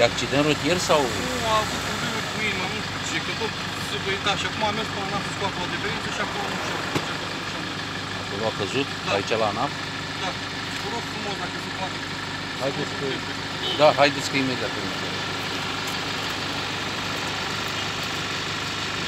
E accident rutier sau... Nu a avut probleme cu inima, nu știu ce, că tot se băita și acum a mers până la NAF să scoată o adeverință și acolo nu știu ce a făcut. Acolo a căzut, Da. aici la NAF? Da, vă rog frumos dacă se poate. Haideți că... Da, haideți că imediat. imediat.